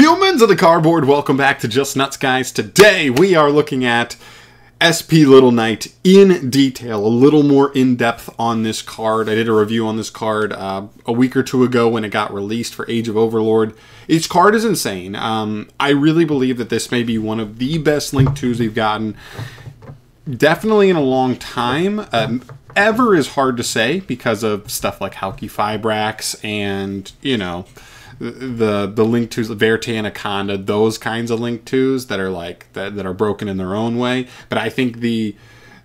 Humans of the cardboard, welcome back to JustNutz, guys. Today we are looking at SP Little Knight in detail, a little more in depth on this card. I did a review on this card uh, a week or two ago when it got released for Age of Overlord. Each card is insane. Um, I really believe that this may be one of the best Link 2s we've gotten, definitely in a long time. Um, ever is hard to say because of stuff like Halqifibrax and, you know the the link twos, Verte Anaconda, those kinds of link twos that are like that, that are broken in their own way. But I think the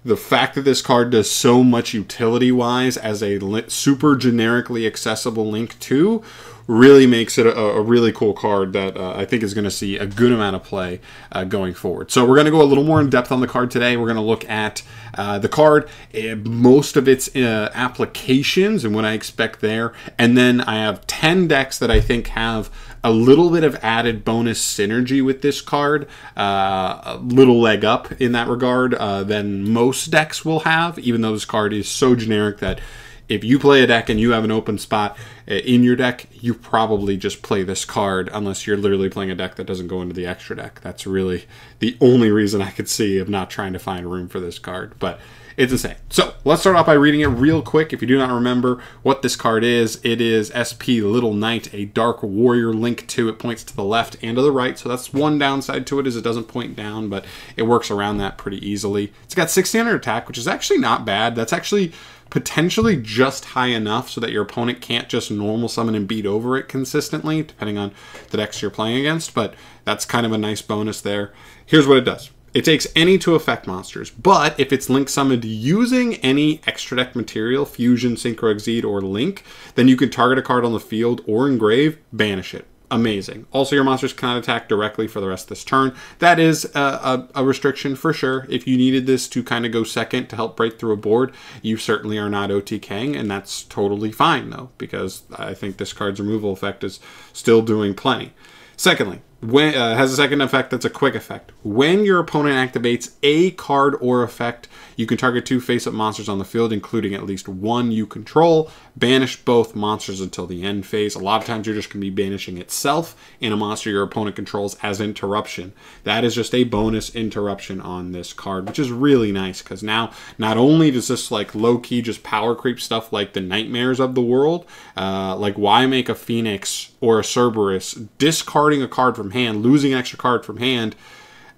the fact that this card does so much utility wise as a super generically accessible link 2 really makes it a, a really cool card that uh, I think is going to see a good amount of play uh, going forward. So we're going to go a little more in depth on the card today. We're going to look at uh, the card, eh, most of its uh, applications and what I expect there. And then I have 10 decks that I think have a little bit of added bonus synergy with this card, uh, a little leg up in that regard uh, than most decks will have, even though this card is so generic that if you play a deck and you have an open spot uh, in your deck, you probably just play this card unless you're literally playing a deck that doesn't go into the extra deck. That's really the only reason I could see of not trying to find room for this card. But it's insane. So let's start off by reading it real quick. If you do not remember what this card is, it is SP Little Knight, a Dark Warrior link to it points to the left and to the right. So that's one downside to it is it doesn't point down, but it works around that pretty easily. It's got 600 attack, which is actually not bad. That's actually potentially just high enough so that your opponent can't just normal summon and beat over it consistently, depending on the decks you're playing against, but that's kind of a nice bonus there. Here's what it does. It takes any to affect monsters, but if it's link summoned using any extra deck material, fusion, synchro exceed, or link, then you can target a card on the field or engrave, banish it amazing. Also, your monsters cannot attack directly for the rest of this turn. That is a, a, a restriction for sure. If you needed this to kind of go second to help break through a board, you certainly are not OTKing, and that's totally fine though, because I think this card's removal effect is still doing plenty. Secondly, when, uh, has a second effect that's a quick effect. When your opponent activates a card or effect, you can target two face-up monsters on the field, including at least one you control. Banish both monsters until the end phase. A lot of times you're just going to be banishing itself and a monster your opponent controls as interruption. That is just a bonus interruption on this card, which is really nice because now not only does this like low-key just power creep stuff like the Knightmares of the world, uh, like why make a Phoenix or a Cerberus discarding a card from hand, losing an extra card from hand,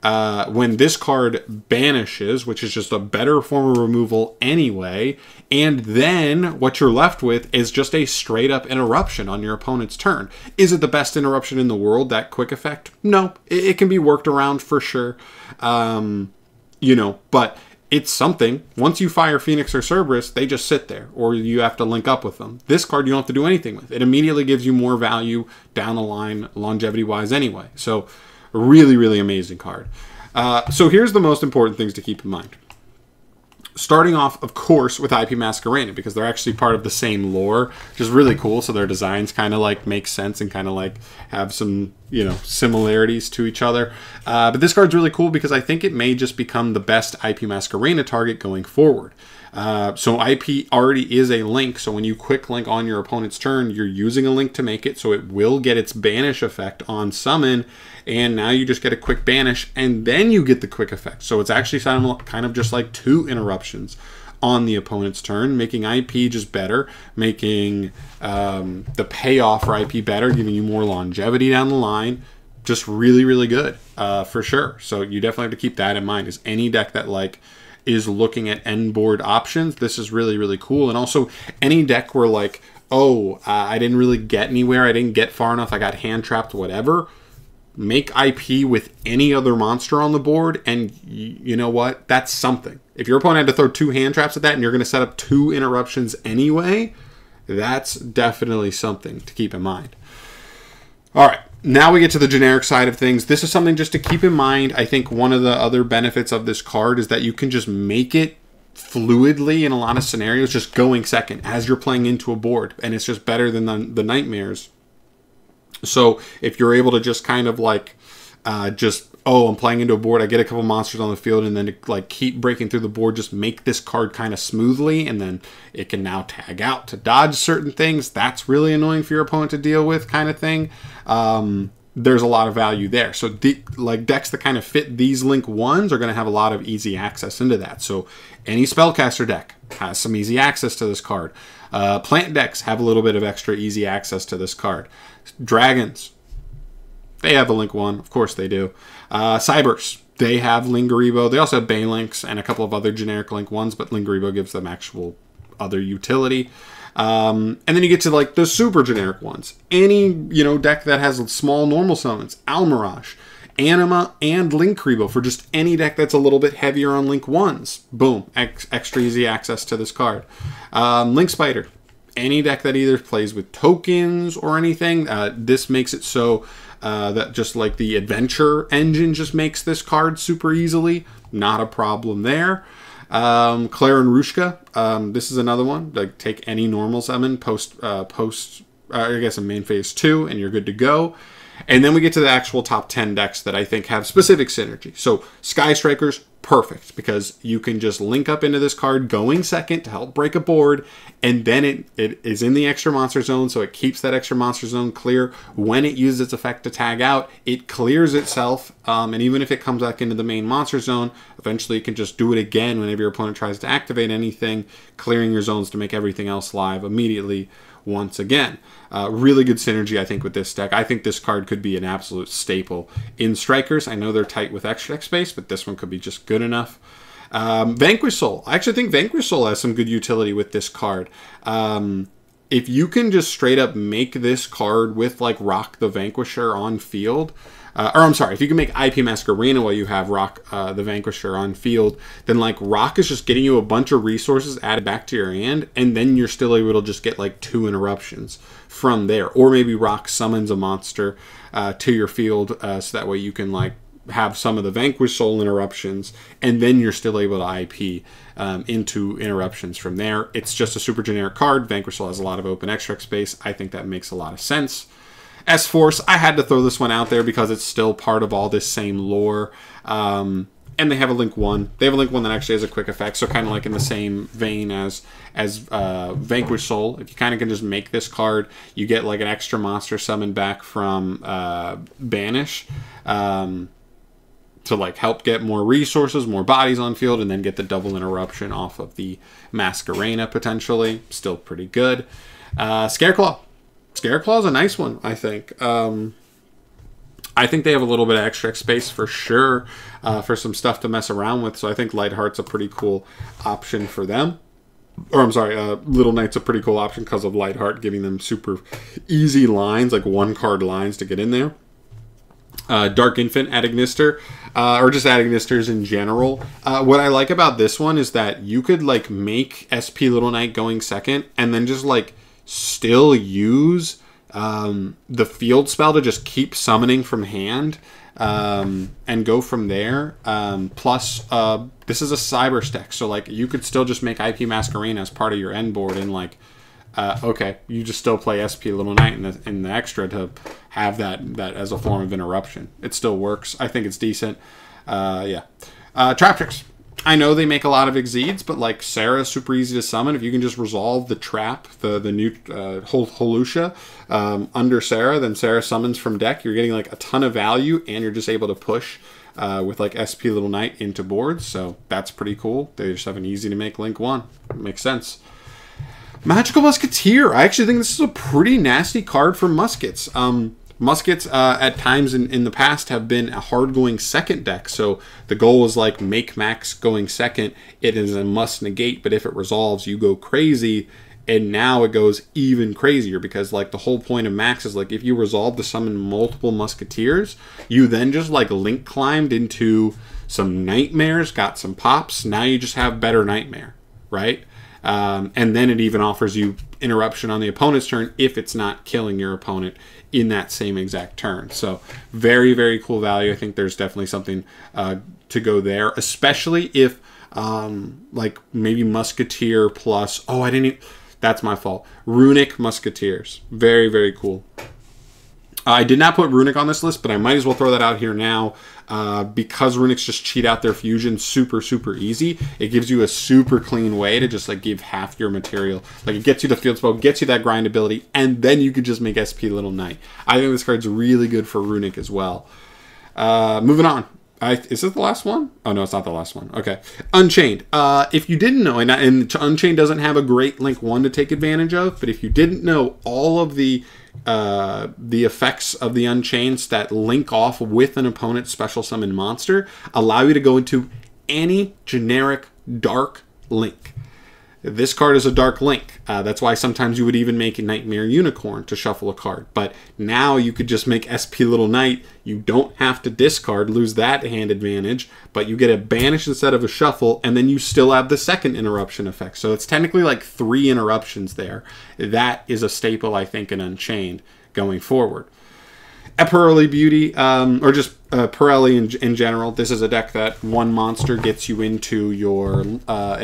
uh, when this card banishes, which is just a better form of removal anyway, and then what you're left with is just a straight up interruption on your opponent's turn. Is it the best interruption in the world, that quick effect? No, it, it can be worked around for sure. Um, you know, but it's something. Once you fire Phoenix or Cerberus, they just sit there, or you have to link up with them. This card you don't have to do anything with. It immediately gives you more value down the line, longevity wise, anyway. So, really, really amazing card. Uh, so, here's the most important things to keep in mind starting off, of course, with IP Masquerena because they're actually part of the same lore, which is really cool. So their designs kind of like make sense and kind of like have some you know similarities to each other. Uh, but this card's really cool because I think it may just become the best IP Masquerena target going forward. Uh, so IP already is a link, so when you quick link on your opponent's turn, you're using a link to make it, so it will get its banish effect on summon, and now you just get a quick banish, and then you get the quick effect. So it's actually kind of just like two interruptions on the opponent's turn, making IP just better, making um, the payoff for IP better, giving you more longevity down the line. Just really, really good uh, for sure. So you definitely have to keep that in mind. Is any deck that like is looking at end board options, this is really, really cool. And also, any deck where, like, oh, uh, I didn't really get anywhere, I didn't get far enough, I got hand trapped, whatever, make IP with any other monster on the board, and you know what? That's something. If your opponent had to throw two hand traps at that and you're going to set up two interruptions anyway, that's definitely something to keep in mind. All right now we get to the generic side of things. This is something just to keep in mind. I think one of the other benefits of this card is that you can just make it fluidly in a lot of scenarios, just going second as you're playing into a board, and it's just better than the, the Knightmares. So if you're able to just kind of like uh, just oh, I'm playing into a board, I get a couple monsters on the field, and then like keep breaking through the board, just make this card kind of smoothly, and then it can now tag out to dodge certain things. That's really annoying for your opponent to deal with, kind of thing. Um, there's a lot of value there. So the, like decks that kind of fit these link ones are going to have a lot of easy access into that. So any spellcaster deck has some easy access to this card. Uh, plant decks have a little bit of extra easy access to this card. Dragons, they have a link one, of course they do. Uh, Cybers, they have Linkuriboh. They also have Banlinks and a couple of other generic link ones, but Linkuriboh gives them actual other utility. Um, and then you get to like the super generic ones. Any you know deck that has small normal summons, Almiraj, Anima, and Link Linkuriboh for just any deck that's a little bit heavier on Link ones. Boom, ex- extra easy access to this card. Um, Link Spider, any deck that either plays with tokens or anything. Uh, this makes it so uh, that just like the adventure engine just makes this card super easily. Not a problem there. Um, Claire and Rushka. Um, this is another one. Like take any normal summon post uh, post. Uh, I guess in main phase two, and you're good to go. And then we get to the actual top 10 decks that I think have specific synergy. So, Sky Strikers, perfect because you can just link up into this card going second to help break a board, and then it, it is in the extra monster zone, so it keeps that extra monster zone clear. When it uses its effect to tag out, it clears itself, um, and even if it comes back into the main monster zone, eventually it can just do it again whenever your opponent tries to activate anything, clearing your zones to make everything else live immediately once again. Uh, really good synergy, I think, with this deck. I think this card could be an absolute staple in Strikers. I know they're tight with extra deck space, but this one could be just good enough. Um, Vanquish Soul. I actually think Vanquish Soul has some good utility with this card. Um, if you can just straight up make this card with like Rock the Vanquisher on field, uh, or I'm sorry, if you can make IP Masquerena while you have Rock uh, the Vanquisher on field, then like Rock is just getting you a bunch of resources added back to your hand, and then you're still able to just get like two interruptions from there. Or maybe Rock summons a monster uh, to your field uh, so that way you can like have some of the Vanquish Soul interruptions, and then you're still able to IP um, into interruptions from there. It's just a super generic card. Vanquish Soul has a lot of open extra space. I think that makes a lot of sense. S Force, I had to throw this one out there because it's still part of all this same lore. Um, and they have a link one. They have a link one that actually has a quick effect, so kind of like in the same vein as as uh, Vanquish Soul. If you kind of can just make this card, you get like an extra monster summoned back from uh, Banish. Um, to like help get more resources, more bodies on field, and then get the double interruption off of the Masquerena potentially. Still pretty good. Uh, Scareclaw. Scareclaw's a nice one, I think. Um, I think they have a little bit of extra space for sure uh, for some stuff to mess around with. So I think Lightheart's a pretty cool option for them. Or I'm sorry, uh, Little Knight's a pretty cool option because of Lightheart giving them super easy lines, like one card lines to get in there. Uh, Dark Infant at Ignister, uh, or just at Ignisters in general. Uh, what I like about this one is that you could like make SP Little Knight going second, and then just like still use um, the field spell to just keep summoning from hand um, and go from there. Um, plus, uh, this is a Cyberse stack, so like you could still just make IP Masquerena as part of your end board and like. Uh, okay, you just still play SP Little Knight in the, in the extra to have that that as a form of interruption. It still works. I think it's decent. Uh, yeah. Uh, Traptrix. I know they make a lot of exceeds, but like Sera's super easy to summon. If you can just resolve the trap, the the new uh, Hawlucha um, under Sera, then Sera summons from deck. You're getting like a ton of value, and you're just able to push uh, with like SP Little Knight into boards. So that's pretty cool. They just have an easy to make link one. makes sense. Magical Musketeer. I actually think this is a pretty nasty card for muskets. Um, Muskets uh, at times in, in the past have been a hard going second deck. So the goal is like make max going second. It is a must negate, but if it resolves, you go crazy. And now it goes even crazier because like the whole point of max is like if you resolve to summon multiple musketeers, you then just like link climbed into some Knightmares, got some pops. Now you just have better Knightmare, right? Um, and then it even offers you interruption on the opponent's turn if it's not killing your opponent in that same exact turn. So very very cool value. I think there's definitely something uh, to go there, especially if um, like maybe Musketeer plus. Oh, I didn't. That's my fault. Runick Musketeers. Very very cool. I did not put Runick on this list, but I might as well throw that out here now uh, because Runicks just cheat out their fusion super, super easy. It gives you a super clean way to just like give half your material. Like it gets you the field spell, gets you that grind ability, and then you could just make SP Little Knight. I think this card's really good for Runick as well. Uh, moving on. I, is this the last one? Oh no, it's not the last one. Okay, Unchained. Uh, if you didn't know, and, and Unchained doesn't have a great Link One to take advantage of, but if you didn't know, all of the uh, the effects of the Unchained that link off with an opponent's special summon monster allow you to go into any generic dark link. This card is a Dark Link. Uh, that's why sometimes you would even make a Knightmare Unicorn to shuffle a card. But now you could just make SP Little Knight. You don't have to discard, lose that hand advantage, but you get a banish instead of a shuffle, and then you still have the second interruption effect. So it's technically like three interruptions there. That is a staple, I think, in Unchained going forward. Epurrely Beauty, um, or just uh, Purrely in, in general. This is a deck that one monster gets you into your uh.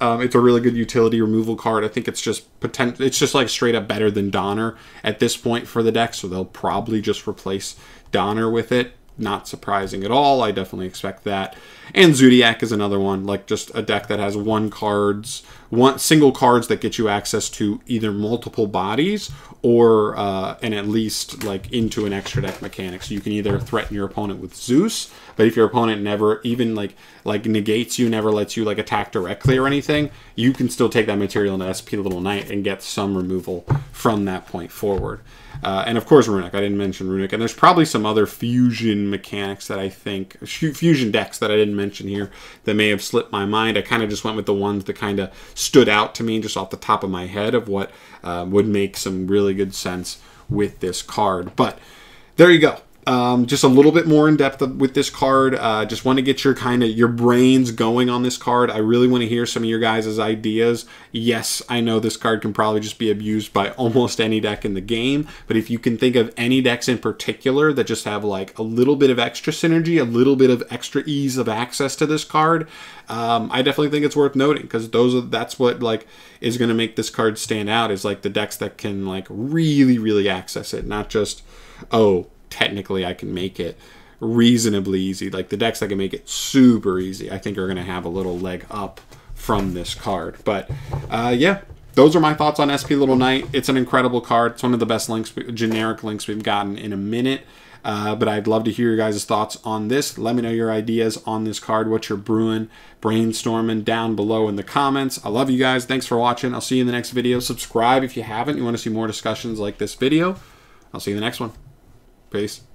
Um, it's a really good utility removal card. I think it's just potent. It's just like straight up better than Donner at this point for the deck. So they'll probably just replace Donner with it. Not surprising at all. I definitely expect that. And Zoodiac is another one, like just a deck that has one cards, one single cards that get you access to either multiple bodies or uh, and at least like into an extra deck mechanic. So you can either threaten your opponent with Zeus, but if your opponent never even like like negates you, never lets you like attack directly or anything, you can still take that material into SP Little Knight and get some removal from that point forward. Uh, and of course, Runick. I didn't mention Runick. And there's probably some other fusion mechanics that I think, fusion decks that I didn't mention here that may have slipped my mind. I kind of just went with the ones that kind of stood out to me just off the top of my head of what uh, would make some really good sense with this card. But there you go um, just a little bit more in depth with this card. Uh, just want to get your kind of your brains going on this card. I really want to hear some of your guys' ideas. Yes, I know this card can probably just be abused by almost any deck in the game, but if you can think of any decks in particular that just have like a little bit of extra synergy, a little bit of extra ease of access to this card, um, I definitely think it's worth noting because those are that's what like is going to make this card stand out is like the decks that can like really really access it, not just oh technically I can make it reasonably easy. Like the decks that can make it super easy, I think are going to have a little leg up from this card. But uh, yeah, those are my thoughts on SP Little Knight. It's an incredible card. It's one of the best links, generic links we've gotten in a minute. Uh, but I'd love to hear your guys' thoughts on this. Let me know your ideas on this card, what you're brewing, brainstorming down below in the comments. I love you guys. Thanks for watching. I'll see you in the next video. Subscribe if you haven't. You want to see more discussions like this video. I'll see you in the next one. Peace.